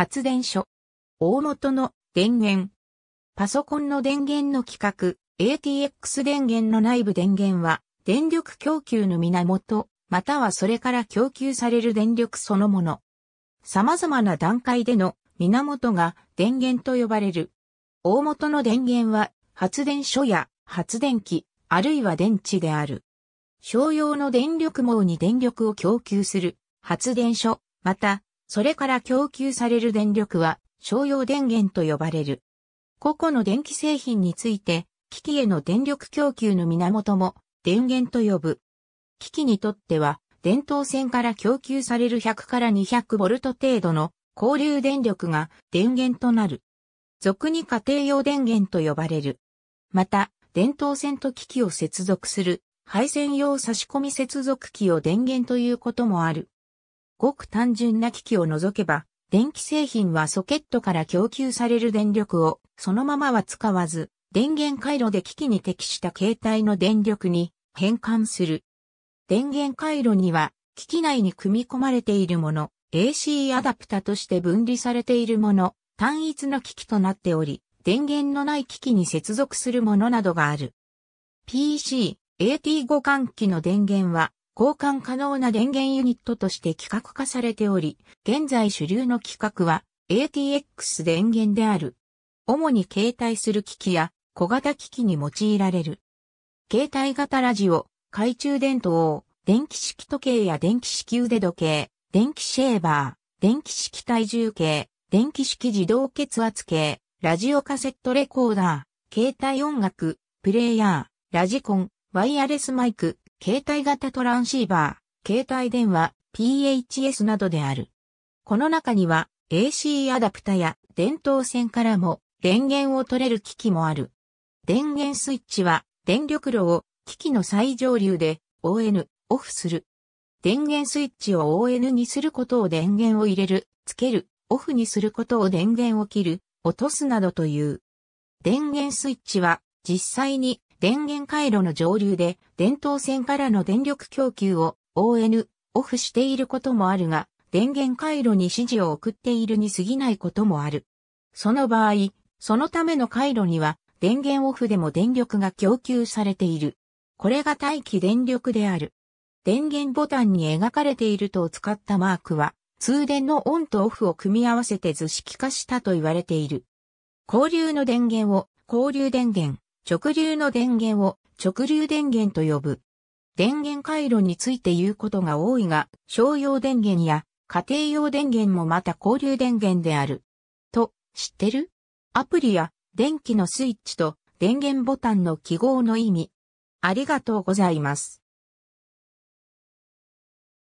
発電所。大元の電源。パソコンの電源の規格、ATX 電源の内部電源は、電力供給の源、またはそれから供給される電力そのもの。様々な段階での源が電源と呼ばれる。大元の電源は発電所や発電機、あるいは電池である。商用の電力網に電力を供給する発電所、また、それから供給される電力は商用電源と呼ばれる。個々の電気製品について、機器への電力供給の源も電源と呼ぶ。機器にとっては、電灯線から供給される100から200ボルト程度の交流電力が電源となる。俗に家庭用電源と呼ばれる。また、電灯線と機器を接続する配線用差し込み接続機を電源ということもある。ごく単純な機器を除けば、電気製品はソケットから供給される電力をそのままは使わず、電源回路で機器に適した形態の電力に変換する。電源回路には、機器内に組み込まれているもの、AC アダプタとして分離されているもの、単一の機器となっており、電源のない機器に接続するものなどがある。PC、AT 互換機の電源は、交換可能な電源ユニットとして規格化されており、現在主流の規格は ATX 電源である。主に携帯する機器や小型機器に用いられる。携帯型ラジオ、懐中電灯、電気式時計や電気式腕時計、電気シェーバー、電気式体重計、電気式自動血圧計、ラジオカセットレコーダー、携帯音楽、プレイヤー、ラジコン、ワイヤレスマイク、携帯型トランシーバー、携帯電話、PHS などである。この中には AC アダプタや電灯線からも電源を取れる機器もある。電源スイッチは電力炉を機器の最上流で ON、オフする。電源スイッチを ON にすることを電源を入れる、つける、オフにすることを電源を切る、落とすなどという。電源スイッチは実際に電源回路の上流で電灯線からの電力供給を ON、オフしていることもあるが、電源回路に指示を送っているに過ぎないこともある。その場合、そのための回路には電源オフでも電力が供給されている。これが待機電力である。電源ボタンに描かれているとを使ったマークは、通電のオンとオフを組み合わせて図式化したと言われている。交流の電源を交流電源、直流の電源を直流電源と呼ぶ。電源回路について言うことが多いが、商用電源や家庭用電源もまた交流電源である。と、知ってる？アプリや電気のスイッチと電源ボタンの記号の意味。ありがとうございます。